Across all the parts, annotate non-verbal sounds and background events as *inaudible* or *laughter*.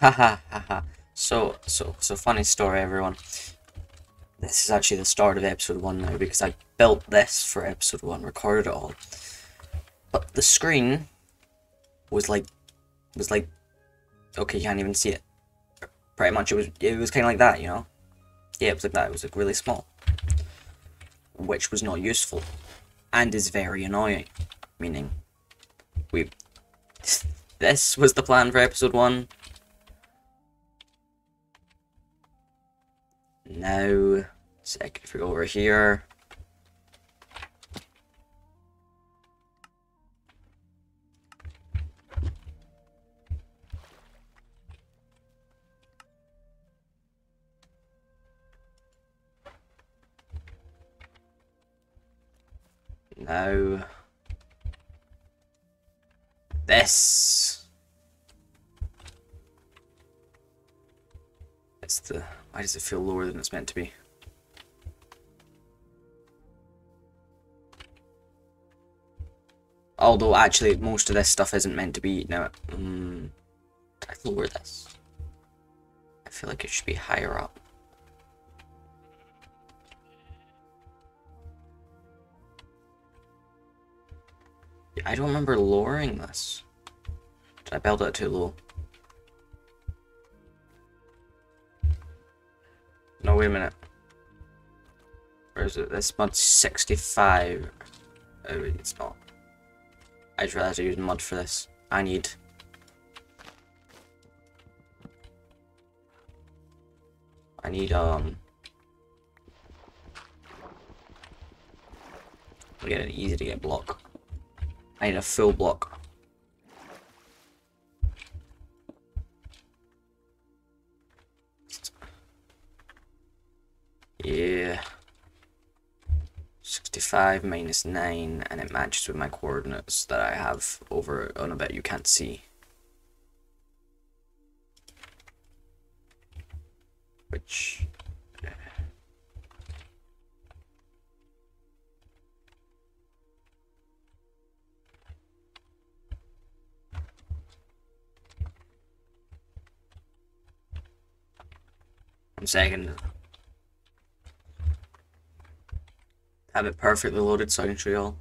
Haha, haha. So, so, so funny story, everyone. This is actually the start of episode one now because I built this for episode one, recorded it all. But the screen was like, was like, okay, you can't even see it. Pretty much, it was, it was kind of like that, you know. Yeah, it was like that. It was like really small, which was not useful, and is very annoying. Meaning, we. *laughs* This was the plan for episode one. Now, sec, if we go over here. Now, this. It's the why does it feel lower than it's meant to be? Although, actually, most of this stuff isn't meant to be... Now, did mm, I lower this? I feel like it should be higher up. I don't remember lowering this. Did I build it too low? No, wait a minute. Where is it? This mud's 65. Oh, it's not. I just realized I used mud for this. I need... I need, um... I get an easy to get block. I need a full block. 65 minus 9, and it matches with my coordinates that I have over on a bit you can't see. Which... Uh, one second. Have it perfectly loaded so I can show you all.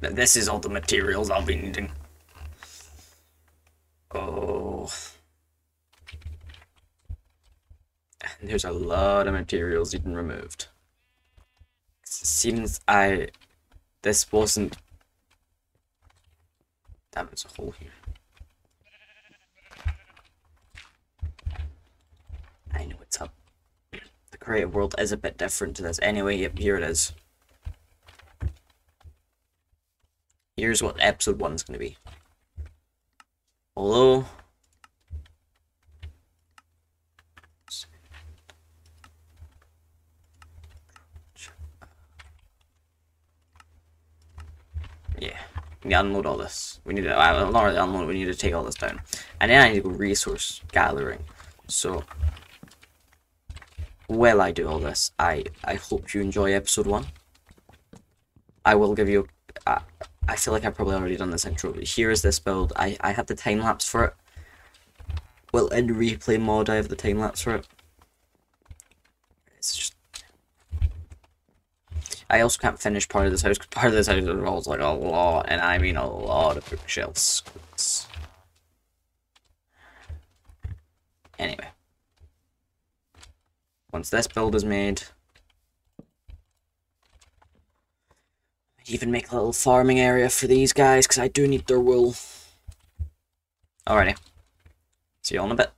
This is all the materials I'll be needing. Oh. And There's a lot of materials even removed. Seems I... This wasn't... Damn, there's a hole here. I know what's up creative world is a bit different to this. Anyway, yep, here it is. Here's what episode one's going to be. Although... Yeah, we unload all this. We need to, uh, not really unload, we need to take all this down. And then I need to go resource gathering. So, while I do all this, I, I hope you enjoy episode 1. I will give you... Uh, I feel like I've probably already done this intro, here is this build. I, I have the time-lapse for it. Well, in replay mode, I have the time-lapse for it. It's just... I also can't finish part of this house, because part of this house involves like a lot, and I mean a lot of bookshelves. Anyway. Once this build is made, I'd even make a little farming area for these guys, because I do need their wool. Alrighty. See you all in a bit.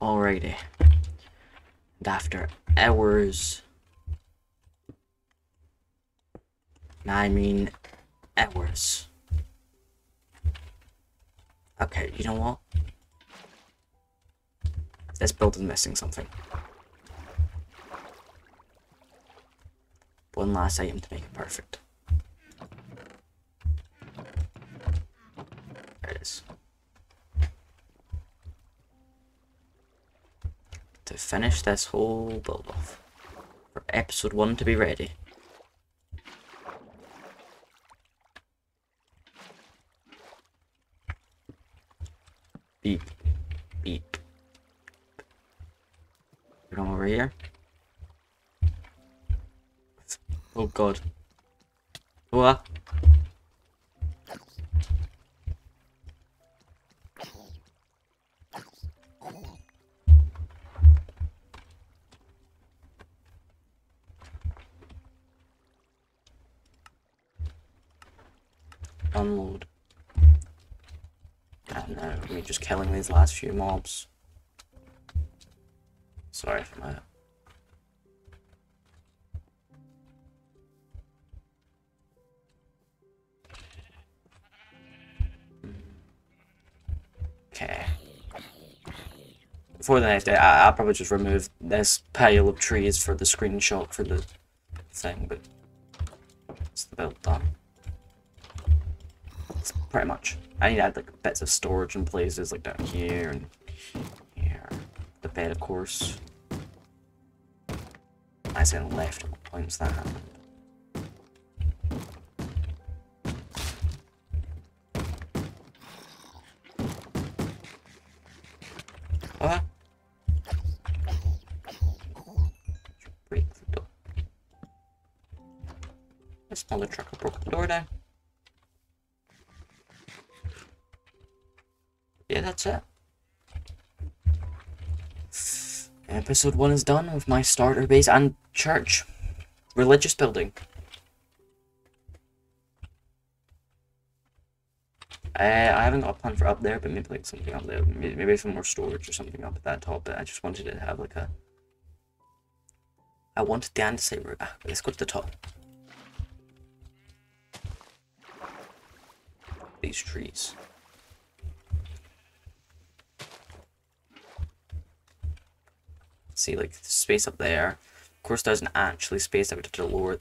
Alrighty. And after hours... I mean hours. Okay, you know what? This build is missing something. One last item to make it perfect. There it is. Finish this whole build off. For episode 1 to be ready. Beep. Beep. Come over here. Oh god. What? Killing these last few mobs. Sorry for my Okay. For the next day, I, will probably just remove this pile of trees for the screenshot for the thing, but it's the build done. Pretty much. I need to add like bits of storage in places like down here and here. The bed, of course. I said left at what points that happened. What? Break the door. That's another trucker broke the door down. That's it. Episode 1 is done with my starter base and church. Religious building. Uh, I haven't got a plan for up there, but maybe like something up there. Maybe, some more storage or something up at that top. But I just wanted to have like a. I wanted the andesite route. Ah, let's go to the top. These trees. See, like space up there. Of course, there's an actually space up to the lower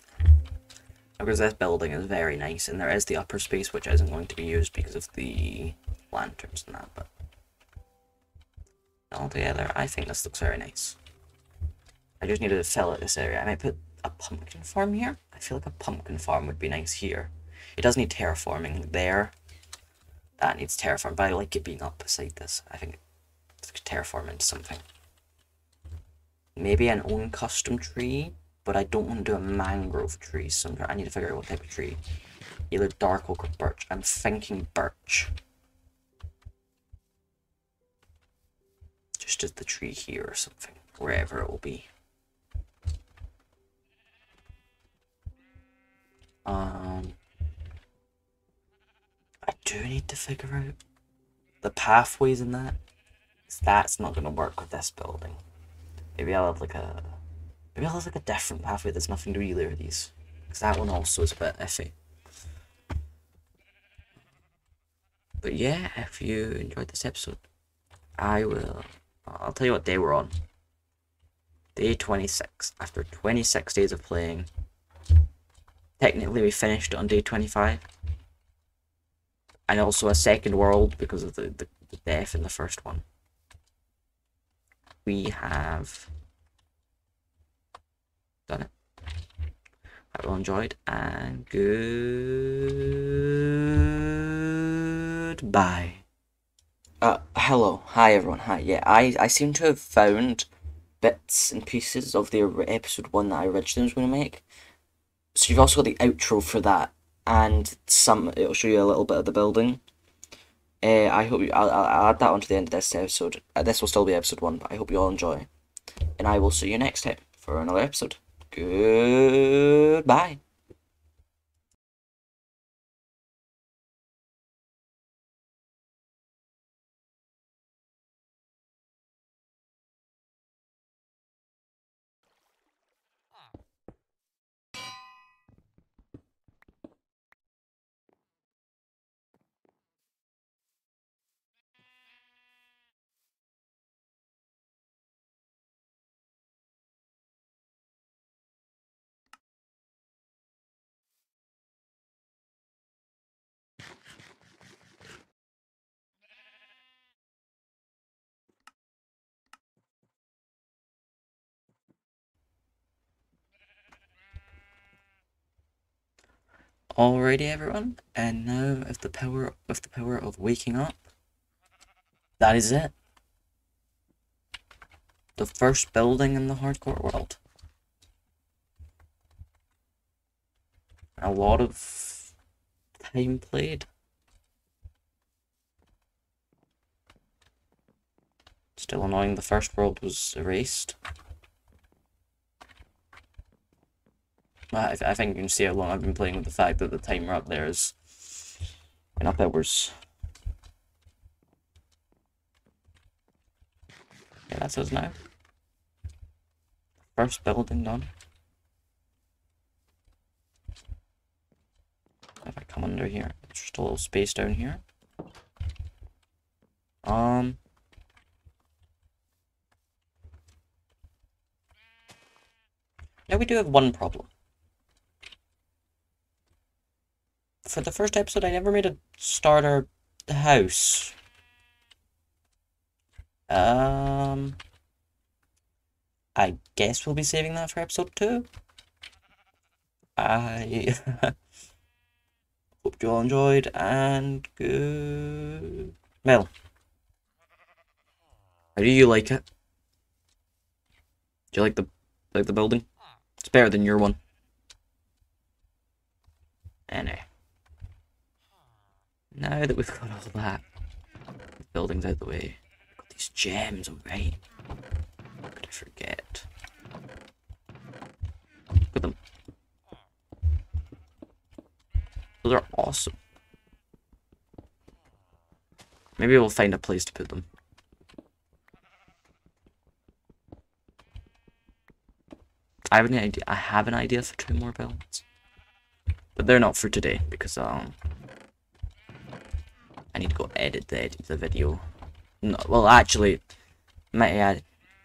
because this building is very nice, and there is the upper space which isn't going to be used because of the lanterns and that, but altogether, I think this looks very nice. I just needed to fill out this area. I might put a pumpkin farm here. I feel like a pumpkin farm would be nice here. It does need terraforming there. That needs terraform, but I like it being up beside this. I think terraform into something. Maybe an own custom tree but I don't want to do a mangrove tree, so I need to figure out what type of tree. Either dark oak or birch. I'm thinking birch. Just as the tree here or something, wherever it will be. Um, I do need to figure out the pathways in that. That's not going to work with this building. Maybe I'll have like a Maybe I'll have like a different pathway that's nothing to either of these. Because that one also is a bit iffy. But yeah, if you enjoyed this episode, I will... I'll tell you what day we're on. Day 26. After 26 days of playing. Technically we finished on day 25. And also a second world because of the, the, the death in the first one. We have done it. I all enjoyed and goodbye. Uh, hello. Hi everyone. Hi. Yeah, I, I seem to have found bits and pieces of the episode one that I originally was going to make. So you've also got the outro for that, and some it'll show you a little bit of the building. Uh, I hope you. I'll, I'll add that onto the end of this episode. Uh, this will still be episode one, but I hope you all enjoy, and I will see you next time for another episode. Goodbye. Alrighty everyone, and now with the power with the power of waking up, that is it. The first building in the hardcore world. A lot of time played. Still annoying the first world was erased. I, I think you can see how long I've been playing with the fact that the timer up there is up hours. Yeah, that's us now. First building done. If I come under here, just a little space down here. Um. Now we do have one problem. For the first episode, I never made a starter house. Um, I guess we'll be saving that for episode two. I *laughs* hope you all enjoyed and good. Mel, how do you like it? Do you like the like the building? It's better than your one. Anyway. Now that we've got all that buildings out the way, got these gems, alright. Could I forget? Look at them. Those are awesome. Maybe we'll find a place to put them. I have an idea. I have an idea for two more builds, but they're not for today because um I need to go edit the, edit the video. No, well, actually, my, uh,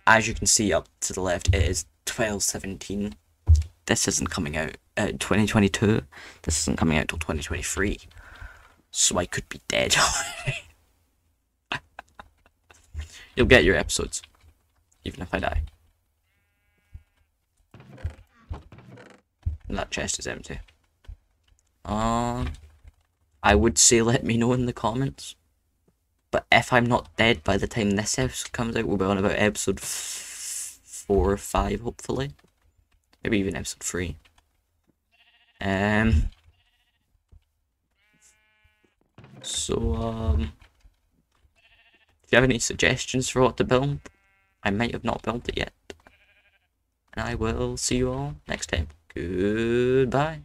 as you can see up to the left, it is 12.17. This isn't coming out uh, 2022. This isn't coming out till 2023. So I could be dead *laughs* You'll get your episodes, even if I die. That chest is empty. Um... I would say let me know in the comments. But if I'm not dead by the time this episode comes out, we'll be on about episode four or five, hopefully. Maybe even episode three. Um. So, um. If you have any suggestions for what to build, I might have not built it yet. And I will see you all next time. Goodbye.